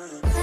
Bye.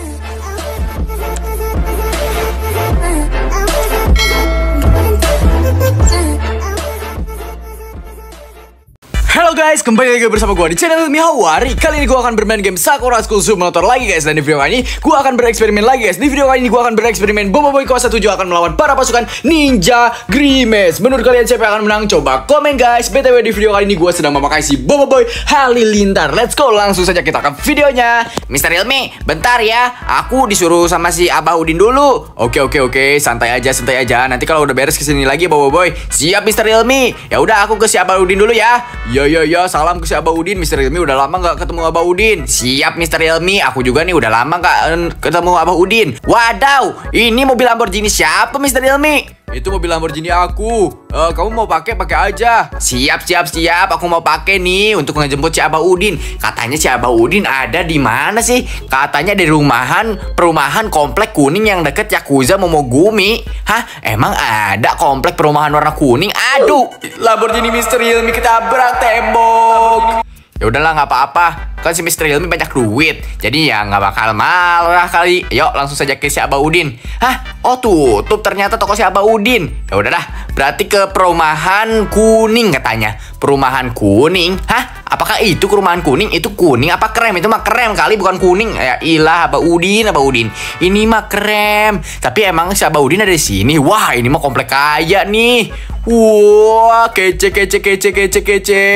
Halo guys, kembali lagi bersama gue di channel Mihawari. Kali ini gue akan bermain game Sakura School Simulator lagi guys. Dan di video kali ini gue akan bereksperimen lagi guys. Di video kali ini gue akan bereksperimen Bobo Boy Kuasa 7 akan melawan para pasukan Ninja Grimace. Menurut kalian siapa yang akan menang? Coba komen guys. BTW di video kali ini gue sedang memakai si Bobo Boy Halilintar. Let's go, langsung saja kita ke videonya. Mr. Ilmi, bentar ya. Aku disuruh sama si Abah Udin dulu. Oke oke oke, santai aja santai aja. Nanti kalau udah beres ke sini lagi Bobo Boy. Siap Mr. Ilmi. Ya udah aku ke si Abah Udin dulu ya. Ya ya ya, salam ke si Abah Udin. Mr. Ilmi udah lama nggak ketemu Abah Udin. Siap Mr. Ilmi, aku juga nih udah lama nggak eh, ketemu Abah Udin. Wadaw, ini mobil Lamborghini siapa Mr. Ilmi? Itu mobil Lamborghini aku. Eh, kamu mau pakai pakai aja. Siap siap siap, aku mau pakai nih untuk ngejemput si Abah Udin. Katanya si Abah Udin ada di mana sih? Katanya di rumahan perumahan komplek kuning yang deket Yakuza Momogumi. Hah? Emang ada komplek perumahan warna kuning? Aduh, Lamborghini Mr. Ilmi ketabrak tembok. Ya udahlah nggak apa-apa, kan si Mr. Ilmi banyak duit, jadi ya nggak bakal marah kali. Yuk langsung saja ke si Abah Udin. Hah? Oh tutup ternyata toko si Abah Udin. Ya udahlah, berarti ke perumahan kuning katanya. Perumahan kuning? Hah? Apakah itu perumahan kuning? Itu kuning apa krem? Itu mah krem kali bukan kuning. Ya ilah Abah Udin, Abah Udin. Ini mah krem. Tapi emang si Abah Udin ada di sini. Wah, ini mah komplek kaya nih. Wah, kece kece kece kece kece.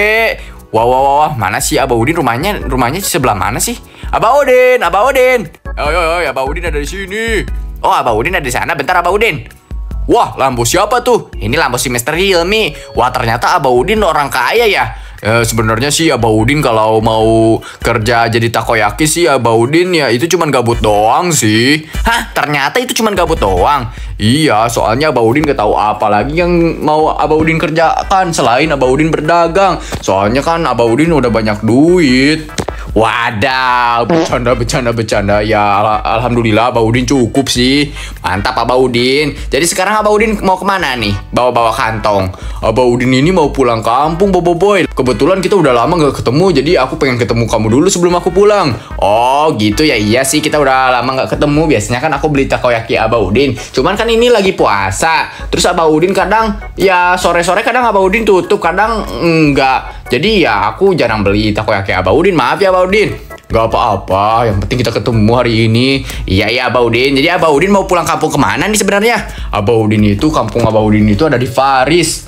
Wah, wah, wah, wah, mana sih Abah Udin rumahnya? Rumahnya di sebelah mana sih? Abah Udin, Abah Udin. Oh, oh, oh, Abah Udin ada di sini. Oh, Abah Udin ada di sana. Bentar, Abah Udin. Wah, lampu siapa tuh? Ini lampu si Mr. Hilmi. Wah, ternyata Abah Udin orang kaya ya. Eh, sebenarnya sih Abah Udin kalau mau kerja jadi takoyaki sih Abah Udin ya itu cuman gabut doang sih. Hah, ternyata itu cuman gabut doang. Iya, soalnya Abah Udin gak tahu apa lagi yang mau Abah Udin kerjakan selain Abah Udin berdagang. Soalnya kan Abah Udin udah banyak duit. Wadaw, bercanda, bercanda, bercanda. Ya, al- alhamdulillah Abah Udin cukup sih. Mantap Abah Udin. Jadi sekarang Abah Udin mau ke mana nih? Bawa-bawa kantong. Abah Udin ini mau pulang kampung, Bobo Boy. Kebetulan kita udah lama gak ketemu, jadi aku pengen ketemu kamu dulu sebelum aku pulang. Oh, gitu ya. Iya sih, kita udah lama gak ketemu. Biasanya kan aku beli takoyaki Abah Udin. Cuman kan ini lagi puasa. Terus Abah Udin kadang, ya sore-sore kadang Abah Udin tutup, kadang enggak. Jadi ya aku jarang beli takoyaki Abah Udin. Maaf ya Abah Udin. Gak apa-apa, yang penting kita ketemu hari ini. Iya iya Abah Udin. Jadi Abah Udin mau pulang kampung ke mana nih sebenarnya? Abah Udin itu kampung Abah Udin itu ada di Paris.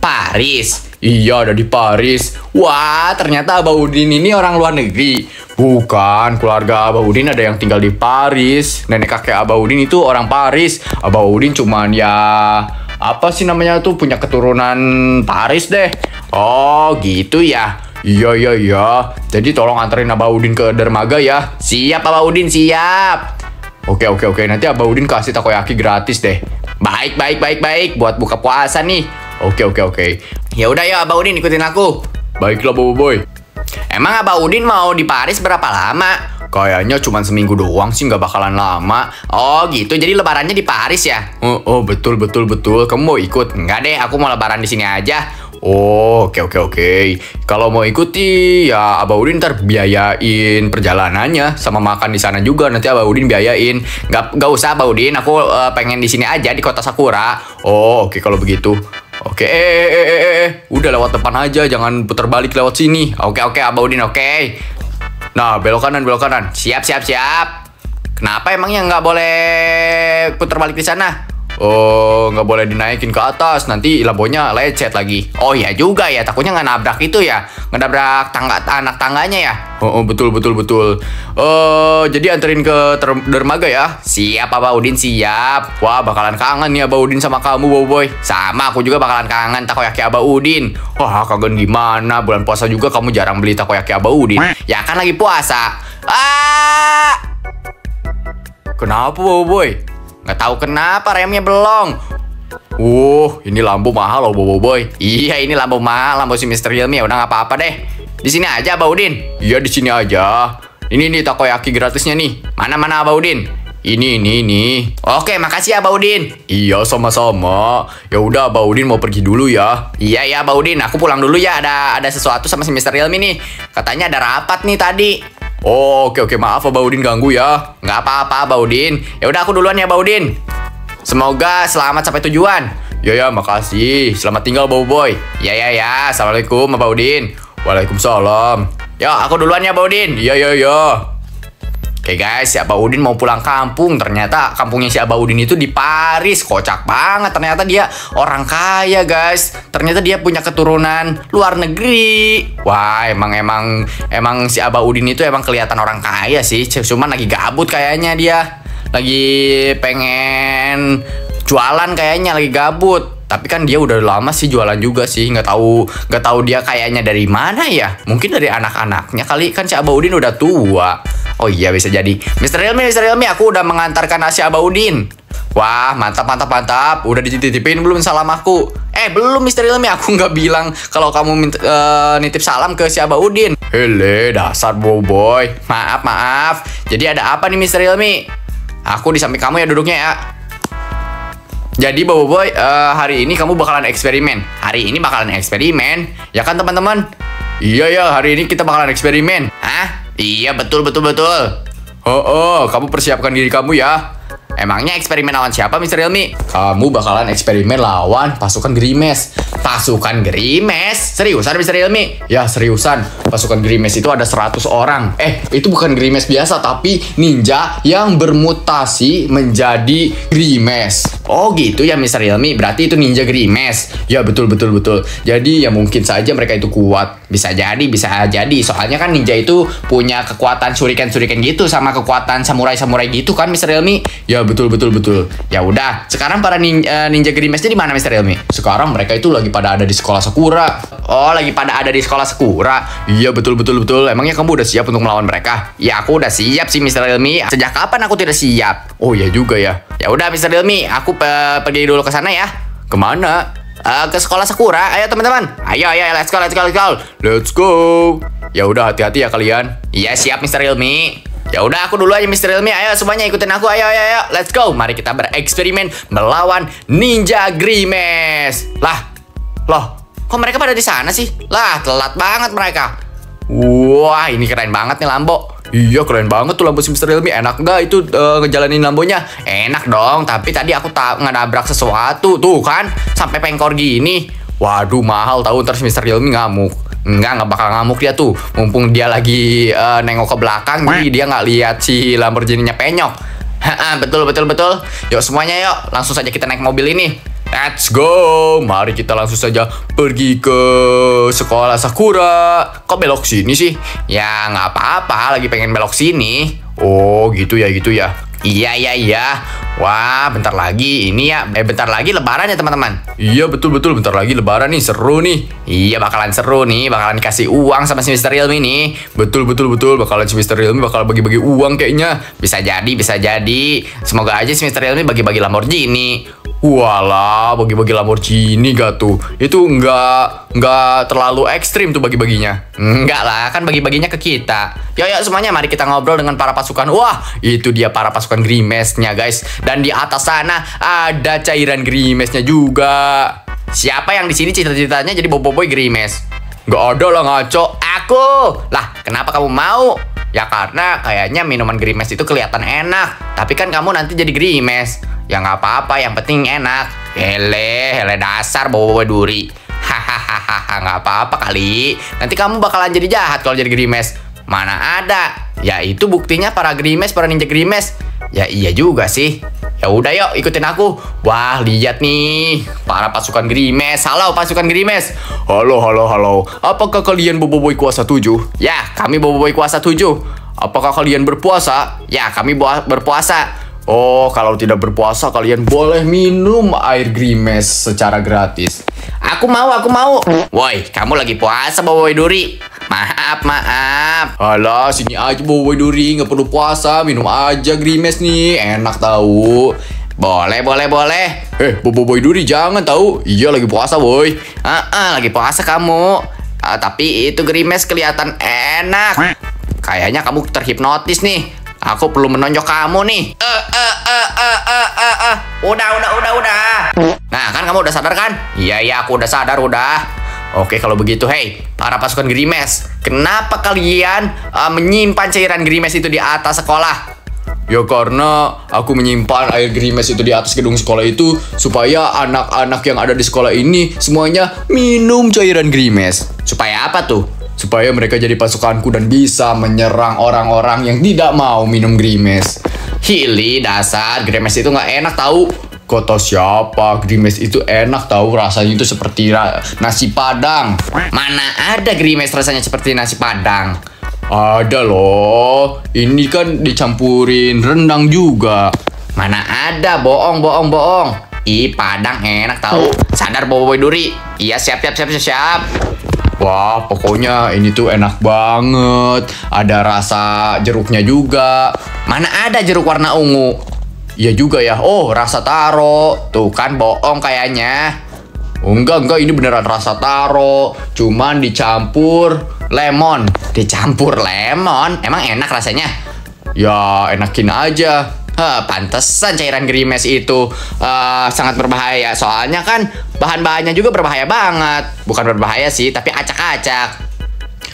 Paris. Iya ada di Paris. Wah ternyata Abah Udin ini orang luar negeri. Bukan, keluarga Abah Udin ada yang tinggal di Paris. Nenek kakek Abah Udin itu orang Paris. Abah Udin cuman ya apa sih namanya tuh punya keturunan Paris deh. Oh gitu ya. Iya iya iya. Jadi tolong anterin Abah Udin ke dermaga ya. Siap Abah Udin siap. Oke oke oke nanti Abah Udin kasih takoyaki gratis deh. Baik baik baik baik buat buka puasa nih. Oke oke oke. Ya udah ya Abah Udin ikutin aku. Baiklah Bobo Boy. Emang Abah Udin mau di Paris berapa lama? Kayaknya cuma seminggu doang sih nggak bakalan lama. Oh gitu, jadi lebarannya di Paris ya? Oh, oh betul betul betul. Kamu mau ikut? Enggak deh, aku mau lebaran di sini aja. Oh, oke oke oke. Kalau mau ikuti ya Abah Udin ntar biayain perjalanannya sama makan di sana juga nanti Abah Udin biayain. Nggak nggak usah Abah Udin, aku eh, pengen di sini aja di kota Sakura. Oh, oke kalau begitu. Oke, eh, eh, eh, eh, eh, udah lewat depan aja, jangan putar balik lewat sini. Oke, oke, Abah Udin, oke. Nah, belok kanan, belok kanan. Siap, siap, siap. Kenapa emangnya nggak boleh putar balik di sana? Oh, nggak boleh dinaikin ke atas, nanti lampunya lecet lagi. Oh ya juga ya, takutnya nggak nabrak itu ya, nggak nabrak tangga anak tangganya ya. Oh, oh, betul betul betul. Eh, jadi anterin ke dermaga ya. Siap Abah Udin siap. Wah bakalan kangen nih Abah Udin sama kamu Boboiboy. Sama aku juga bakalan kangen takoyaki Abah Udin. Wah kangen gimana? Bulan puasa juga kamu jarang beli takoyaki Abah Udin. Ya kan lagi puasa. Ah! Kenapa Boboiboy? Nggak tahu kenapa remnya belong. Uh, ini lampu mahal loh Bobo Boy. Iya, ini lampu mahal, lampu si. Hilmi. Ya udah nggak apa-apa deh. Di sini aja, Abah Udin. Iya, di sini aja. Ini nih takoyaki gratisnya nih. Mana-mana Abah Udin? Ini, ini, ini. Oke, makasih Abah Udin. Iya, sama-sama. Ya udah, Abah Udin mau pergi dulu ya. Iya, ya Abah Udin. Aku pulang dulu ya. Ada ada sesuatu sama si Mr. Hilmi nih. Katanya ada rapat nih tadi. Oh, oke oke maaf Abah Udin ganggu ya. Nggak apa-apa Abah Udin. Ya udah aku duluan ya Abah Udin. Semoga selamat sampai tujuan. Ya ya, makasih. Selamat tinggal Boboiboy. Ya ya ya. Assalamualaikum Abah Udin. Waalaikumsalam. Ya, aku duluan ya Abah Udin. Ya ya ya. Oke guys, si Abah Udin mau pulang kampung. Ternyata kampungnya si Abah Udin itu di Paris. Kocak banget. Ternyata dia orang kaya guys. Ternyata dia punya keturunan luar negeri. Wah, emang emang emang si Abah Udin itu emang kelihatan orang kaya sih. Cuman lagi gabut kayaknya dia. Lagi pengen jualan kayaknya lagi gabut tapi kan dia udah lama sih jualan juga sih nggak tahu nggak tahu dia kayaknya dari mana ya mungkin dari anak-anaknya kali kan si Abaudin udah tua oh iya bisa jadi. Mister Realme Mister Realme aku udah mengantarkan nasi Abaudin Wah mantap mantap mantap. Udah dititipin belum salam aku? Eh belum Mister Realme. Aku nggak bilang kalau kamu minta, uh, nitip salam ke si Abaudin Hele dasar boy Maaf maaf. Jadi ada apa nih Mister Realme? Aku di samping kamu ya duduknya ya. Jadi Bobo Boy, uh, hari ini kamu bakalan eksperimen. Hari ini bakalan eksperimen, ya kan teman-teman? Iya ya, hari ini kita bakalan eksperimen. Hah? Iya betul betul betul. Oh, oh, kamu persiapkan diri kamu ya. Emangnya eksperimen lawan siapa, Mr. Realme? Kamu bakalan eksperimen lawan pasukan Grimes. Pasukan Grimes? Seriusan, Mr. Realme? Ya, seriusan. Pasukan Grimes itu ada 100 orang. Eh, itu bukan Grimes biasa, tapi ninja yang bermutasi menjadi Grimes. Oh gitu ya, Mr. Realme. Berarti itu ninja Grimes. Ya, betul, betul, betul. Jadi, ya mungkin saja mereka itu kuat. Bisa jadi, bisa jadi. Soalnya kan ninja itu punya kekuatan shuriken-shuriken gitu sama kekuatan samurai-samurai gitu kan, Mr. Realme? Ya, betul betul betul. Ya udah, sekarang para ninja, ninja Grimesnya di mana Mister Ilmi? Sekarang mereka itu lagi pada ada di sekolah Sakura. Oh, lagi pada ada di sekolah Sakura. Iya, betul betul betul. Emangnya kamu udah siap untuk melawan mereka? Ya, aku udah siap sih Mister Ilmi. Sejak kapan aku tidak siap? Oh, ya juga ya. Ya udah Mister Ilmi, aku pe pergi dulu ke sana ya. Ke mana? Uh, ke sekolah Sakura. Ayo teman-teman. Ayo ayo let's go let's go let's go. Let's go. Ya udah hati-hati ya kalian. Iya siap Mister Ilmi. Ya udah aku dulu aja Mr. Ilmi. Ayo semuanya ikutin aku. Ayo ayo ayo. Let's go. Mari kita bereksperimen melawan Ninja Grimes. Lah. Loh, kok mereka pada di sana sih? Lah, telat banget mereka. Wah, ini keren banget nih Lambo. Iya keren banget tuh lampu Mr. Ilmi Enak nggak itu uh, ngejalanin lambonya? Enak dong Tapi tadi aku tak nabrak sesuatu Tuh kan Sampai pengkor gini Waduh mahal tahu Terus Mr. Ilmi ngamuk Enggak, nggak bakal ngamuk dia tuh. Mumpung dia lagi uh, nengok ke belakang, jadi dia nggak lihat si Lamborghini-nya penyok. betul, betul, betul. Yuk semuanya yuk, langsung saja kita naik mobil ini. Let's go. Mari kita langsung saja pergi ke sekolah Sakura. Kok belok sini sih? Ya nggak apa-apa, lagi pengen belok sini. Oh gitu ya, gitu ya. Iya, iya, iya. Wah, bentar lagi ini ya. Eh, bentar lagi lebaran ya, teman-teman. Iya, betul-betul. Bentar lagi lebaran nih. Seru nih. Iya, bakalan seru nih. Bakalan dikasih uang sama si Mr. Realme nih. Betul, betul, betul. Bakalan si Mr. Realme bakal bagi-bagi uang kayaknya. Bisa jadi, bisa jadi. Semoga aja si Mr. Realme bagi-bagi Lamborghini. Walah, bagi-bagi Lamborghini gak tuh? Itu nggak nggak terlalu ekstrim tuh bagi-baginya. Enggak lah, kan bagi-baginya ke kita. Yo yo semuanya, mari kita ngobrol dengan para pasukan. Wah, itu dia para pasukan Grimesnya guys. Dan di atas sana ada cairan Grimesnya juga. Siapa yang di sini cita-citanya jadi boboiboy Grimes? Gak ada lah ngaco. Aku. Lah, kenapa kamu mau? Ya karena kayaknya minuman Grimes itu kelihatan enak. Tapi kan kamu nanti jadi Grimes. Ya nggak apa-apa, yang penting enak. Hele, hele dasar bawa-bawa duri. Hahaha, nggak apa-apa kali. Nanti kamu bakalan jadi jahat kalau jadi Grimes. Mana ada? Ya itu buktinya para Grimes, para ninja Grimes. Ya iya juga sih. Ya udah yuk ikutin aku. Wah, lihat nih. Para pasukan Grimes. Halo pasukan Grimes. Halo, halo, halo. Apakah kalian boboiboy kuasa 7? Ya, kami boboiboy kuasa 7. Apakah kalian berpuasa? Ya, kami berpuasa. Oh, kalau tidak berpuasa kalian boleh minum air Grimes secara gratis. Aku mau, aku mau. Woi, kamu lagi puasa bawa duri. Maaf, maaf. Alah, sini aja bawa duri, nggak perlu puasa, minum aja Grimes nih, enak tahu. Boleh, boleh, boleh. Eh, bobo boy duri jangan tahu. Iya lagi puasa, boy. Ah, ah lagi puasa kamu. Ah, tapi itu Grimes kelihatan enak. Kayaknya kamu terhipnotis nih. Aku perlu menonjok kamu nih. Eh, eh, eh, eh, eh, eh, eh. Udah, udah, udah, udah. Nah, kan kamu udah sadar kan? Iya, iya, aku udah sadar, udah. Oke kalau begitu, hey para pasukan Grimes, kenapa kalian uh, menyimpan cairan Grimes itu di atas sekolah? Ya karena aku menyimpan air Grimes itu di atas gedung sekolah itu supaya anak-anak yang ada di sekolah ini semuanya minum cairan Grimes. Supaya apa tuh? Supaya mereka jadi pasukanku dan bisa menyerang orang-orang yang tidak mau minum Grimes. Hili dasar Grimes itu nggak enak tahu. Kata siapa? Grimes itu enak tahu rasanya itu seperti nasi padang. Mana ada Grimes rasanya seperti nasi padang? Ada loh. Ini kan dicampurin rendang juga. Mana ada bohong bohong bohong. Ih padang enak tahu. Sadar boboiboy duri. Iya siap siap siap siap. siap. Wah, pokoknya ini tuh enak banget. Ada rasa jeruknya juga. Mana ada jeruk warna ungu? Iya juga ya. Oh, rasa taro. Tuh kan bohong kayaknya. Oh, enggak, enggak. Ini beneran rasa taro. Cuman dicampur lemon. Dicampur lemon. Emang enak rasanya? Ya, enakin aja. Hah, pantesan cairan Grimes itu eh, sangat berbahaya. Soalnya kan bahan-bahannya juga berbahaya banget. Bukan berbahaya sih, tapi acak-acak.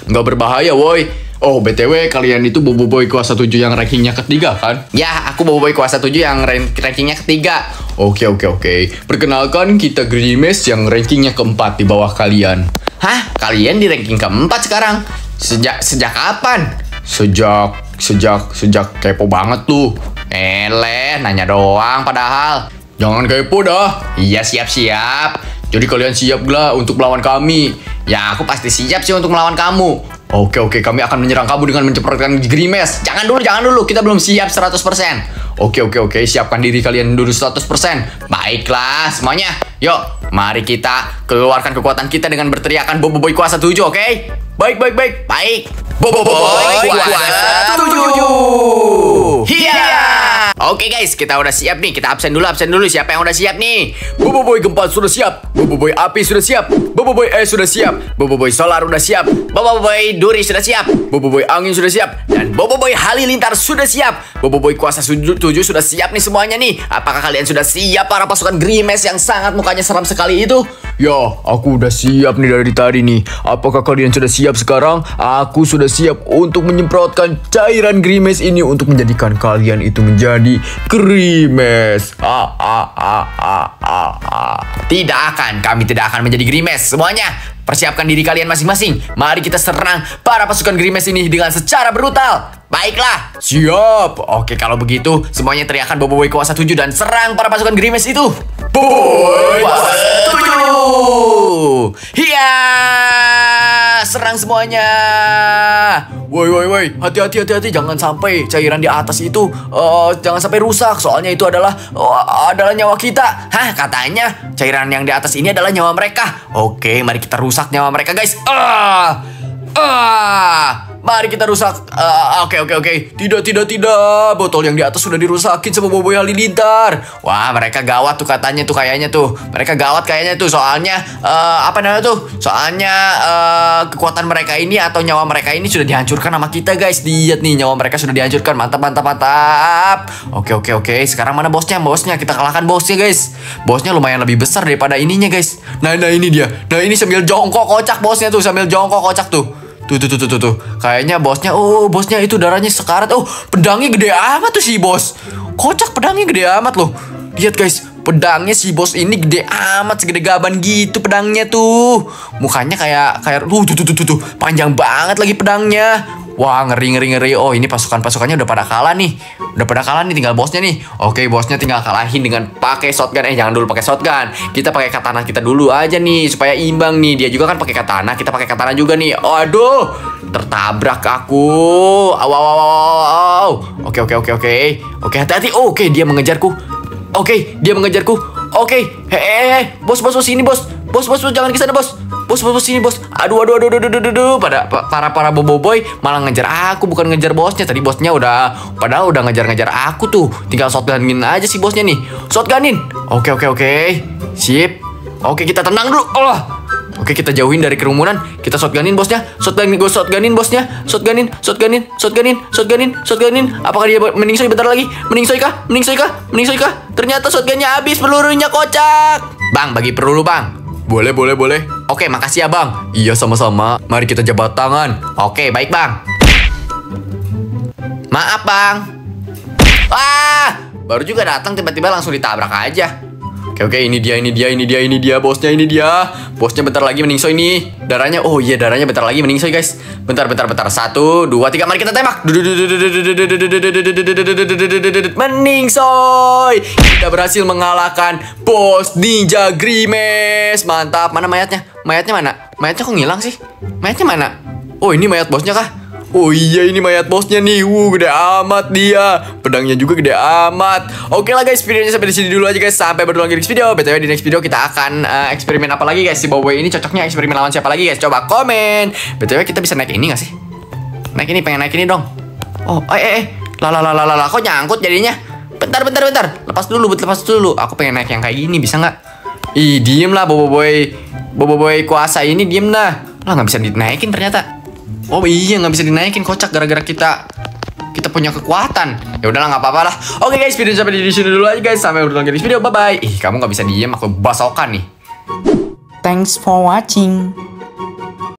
Nggak berbahaya, woi. Oh, BTW kalian itu Bobo Boy kuasa 7 yang rankingnya ketiga kan? Ya, aku Boboiboy kuasa 7 yang rank rankingnya ketiga. Oke, oke, oke. Perkenalkan kita Grimes yang rankingnya keempat di bawah kalian. Hah? Kalian di ranking keempat sekarang? Sejak sejak kapan? Sejak, sejak, sejak kepo banget tuh. Eleh, nanya doang padahal. Jangan kepo dah. Iya, siap-siap. Jadi kalian siap lah untuk melawan kami. Ya, aku pasti siap sih untuk melawan kamu. Oke oke kami akan menyerang kamu dengan menceprotkan Grimes. Jangan dulu, jangan dulu. Kita belum siap 100%. Oke oke oke siapkan diri kalian dulu 100%. Baiklah semuanya. Yuk, mari kita keluarkan kekuatan kita dengan berteriakan Bobo Boy kuasa 7, oke? Baik baik baik. Baik. Bobo Boy kuasa 7. Hiya. Oke guys, kita udah siap nih. Kita absen dulu, absen dulu. Siapa yang udah siap nih? Bobo Boy keempat sudah siap. Bobo Boy api sudah siap. Bobo Boy sudah siap. Bobo Boy solar sudah siap. Bobo Boy Duri sudah siap. Bobo Boy angin sudah siap. Dan Bobo Boy Halilintar sudah siap. Bobo Boy kuasa 7 sudah siap nih semuanya nih. Apakah kalian sudah siap para pasukan Grimes yang sangat mukanya seram sekali itu? Ya, aku udah siap nih dari tadi nih. Apakah kalian sudah siap sekarang? Aku sudah siap untuk menyemprotkan cairan Grimes ini untuk menjadikan kalian itu menjadi Grimes. Ah, ah, ah, ah, ah, ah. Tidak akan, kami tidak akan menjadi Grimes semuanya. Persiapkan diri kalian masing-masing. Mari kita serang para pasukan Grimes ini dengan secara brutal. Baiklah. Siap. Oke, kalau begitu semuanya teriakan Bobo Boy kuasa 7 dan serang para pasukan Grimes itu. Boy Kuasa 7. Hiya! Serang semuanya. Woi woi woi, hati-hati hati-hati jangan sampai cairan di atas itu eh, jangan sampai rusak soalnya itu adalah eh, adalah nyawa kita. Hah, katanya cairan yang di atas ini adalah nyawa mereka. Oke, mari kita rusak nyawa mereka, guys. Ah! Ah! Mari kita rusak. Ah, Oke oke oke. Tidak tidak tidak. Botol yang di atas sudah dirusakin sama Boboy Halilintar. Wah, mereka gawat tuh katanya tuh kayaknya tuh. Mereka gawat kayaknya tuh soalnya eh, apa namanya tuh? Soalnya eh, kekuatan mereka ini atau nyawa mereka ini sudah dihancurkan sama kita, guys. Lihat nih nyawa mereka sudah dihancurkan. Mantap mantap mantap. Oke oke oke. Sekarang mana bosnya? Bosnya kita kalahkan bosnya, guys. Bosnya lumayan lebih besar daripada ininya, guys. Nah nah ini dia. Nah ini sambil jongkok kocak bosnya tuh sambil jongkok kocak tuh. Tuh tuh tuh tuh tuh, tuh. Kayaknya bosnya oh bosnya itu darahnya sekarat. Oh pedangnya gede amat tuh si bos. Kocak pedangnya gede amat loh. Lihat guys, pedangnya si bos ini gede amat segede gaban gitu pedangnya tuh. Mukanya kayak kayak uh, tuh tuh tuh tuh, tuh. panjang banget lagi pedangnya. Wah ngeri ngeri ngeri. Oh ini pasukan pasukannya udah pada kalah nih. Udah pada kalah nih tinggal bosnya nih. Oke bosnya tinggal kalahin dengan pakai shotgun. Eh jangan dulu pakai shotgun. Kita pakai katana kita dulu aja nih supaya imbang nih. Dia juga kan pakai katana. Kita pakai katana juga nih. Aduh tertabrak aku. Aw aw aw aw. Oke oke oke oke. Oke hati-hati. Oke dia mengejarku. Oke dia mengejarku. Oke. Hehehe. Bos bos bos ini bos. Bos bos bos jangan ke sana bos. Bos bos bos sini bos. Aduh aduh aduh aduh aduh aduh. aduh. Pada pa- para para bobo boy malah ngejar aku bukan ngejar bosnya. Tadi bosnya udah padahal udah ngejar-ngejar aku tuh. Tinggal shotgunin aja si bosnya nih. Shotgunin. Oke oke oke. Sip. Oke kita tenang dulu. Allah. Oke kita jauhin dari kerumunan Kita shotgunin bosnya Shotgunin gue shotgunin bosnya Shotgunin Shotgunin Shotgunin Shotgunin Shotgunin Apakah dia meningsoy bentar lagi Meningsoy kah Meningsoy kah Meningsoy kah Ternyata shotgunnya habis Pelurunya kocak Bang bagi peluru bang Boleh, boleh, boleh. Oke, makasih ya bang. Iya sama-sama. Mari kita jabat tangan. Oke, baik bang. Maaf bang. Ah, baru juga datang tiba-tiba langsung ditabrak aja. Oke oke ini dia ini dia ini dia ini dia bosnya ini dia bosnya bentar lagi meningsoy ini darahnya oh iya darahnya bentar lagi meningsoy guys bentar bentar bentar satu dua tiga mari kita tembak meningsoy kita berhasil mengalahkan bos ninja Grimes mantap mana mayatnya mayatnya mana mayatnya kok ngilang sih mayatnya mana oh ini mayat bosnya kah Oh iya ini mayat bosnya nih. Wuh gede amat dia. Pedangnya juga gede amat. Oke lah guys, videonya sampai di sini dulu aja guys. Sampai bertemu lagi di next video. BTW di next video kita akan uh, eksperimen apa lagi guys? Si Boboy ini cocoknya eksperimen lawan siapa lagi guys? Coba komen. BTW kita bisa naik ini gak sih? Naik ini, pengen naik ini dong. Oh, eh eh eh. Lah lah lah lah lah kok nyangkut jadinya? Bentar bentar bentar. Lepas dulu, lepas dulu. Aku pengen naik yang kayak gini bisa nggak? Ih, diem lah Boboiboy. Boboiboy kuasa ini diem lah. Lah nggak bisa dinaikin ternyata. Oh iya nggak bisa dinaikin kocak gara-gara kita kita punya kekuatan. Ya udahlah nggak apa-apa lah. Oke guys, video sampai di sini dulu aja guys. Sampai bertemu lagi di video. Bye bye. Ih, kamu nggak bisa diem, aku basokan nih. Thanks for watching.